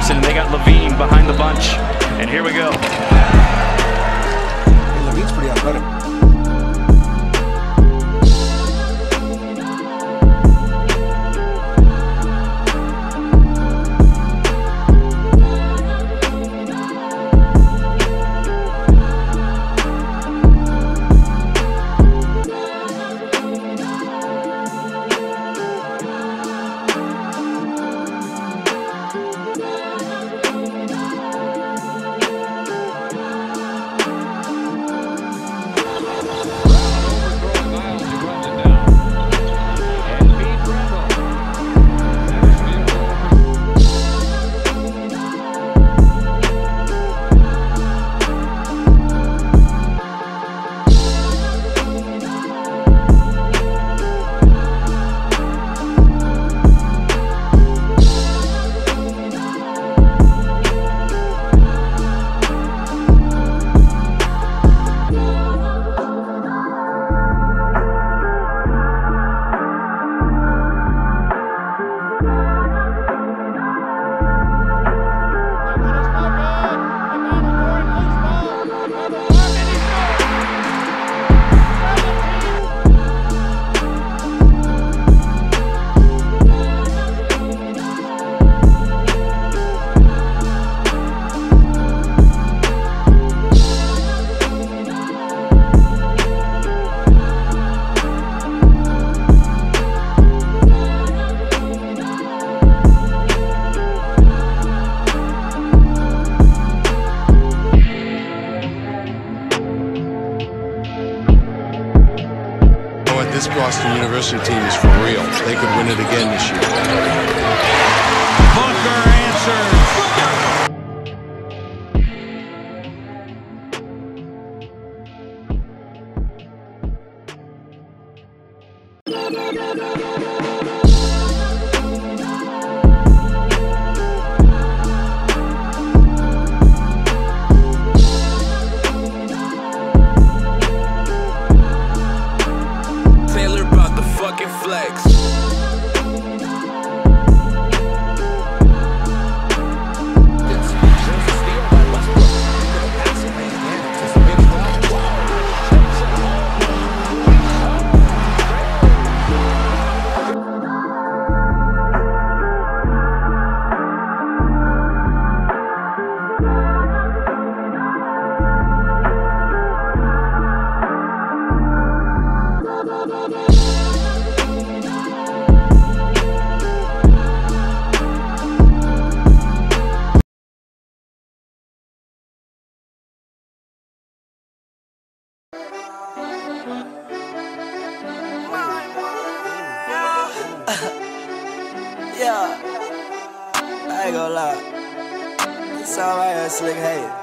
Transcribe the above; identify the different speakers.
Speaker 1: Anderson. They got LaVine behind the bunch. And here we go.
Speaker 2: Hey, LaVine's pretty athletic.
Speaker 3: This Boston University team is for real. They could win it again this year.
Speaker 1: Booker answers.
Speaker 4: Taylor flex.
Speaker 5: I ain't gonna lie. This song right here, slick hey.